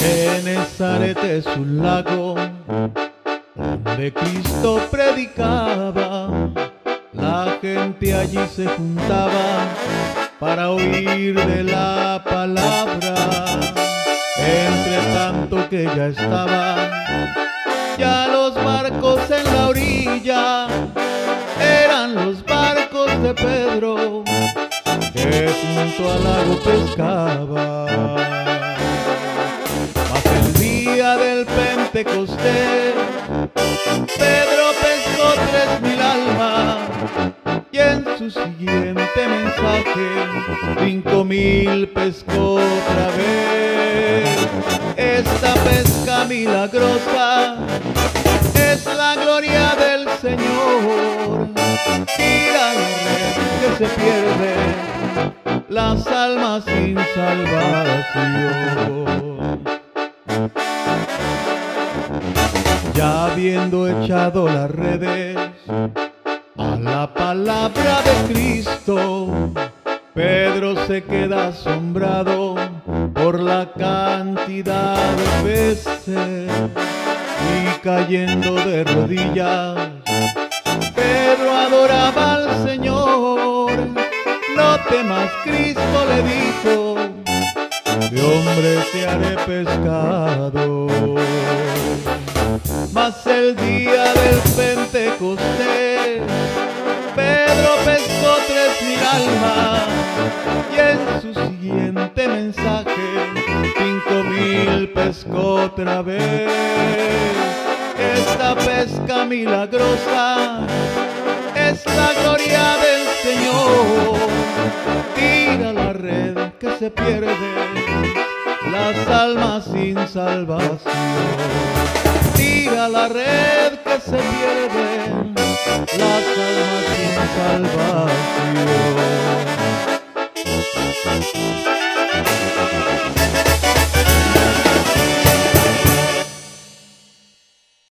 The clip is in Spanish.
Genezaret es un lago donde Cristo predicaba. La gente allí se juntaba para oír de la palabra. Entre tanto que ya estaban ya los barcos en la eran los barcos de Pedro que junto al lago pescaba. Mas el día del Pentecostés, Pedro pescó tres mil almas y en su siguiente mensaje cinco mil pescó otra vez. Esta pesca milagrosa Señor. Tira la que se pierde, las almas sin salvación. Ya habiendo echado las redes a la palabra de Cristo, Pedro se queda asombrado por la cantidad de veces y cayendo de rodillas, Adoraba al Señor. No temas, Cristo le dijo, de hombre te haré pescado. Mas el día del Pentecostés, Pedro pescó tres mil almas y en su siguiente mensaje cinco mil pescó otra vez. Esta pesca milagrosa es la gloria del Señor. Tira la red que se pierde, las almas sin salvación. Tira la red que se pierde,